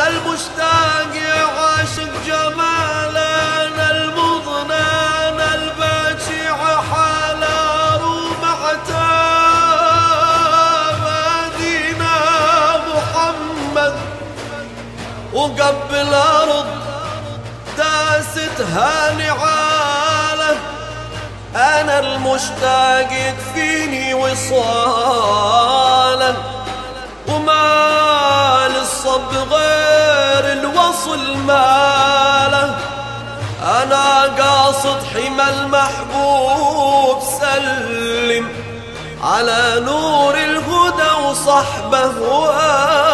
المشتاق عاشق جمالنا المضنان الباجع حالا رومعته مدينة محمد وقبل أرض داستها نعاله. أنا المشتاق يكفيني وصالا وما للصب أنا قاصد حمى المحبوب سلم على نور الهدى وصحبه. وآله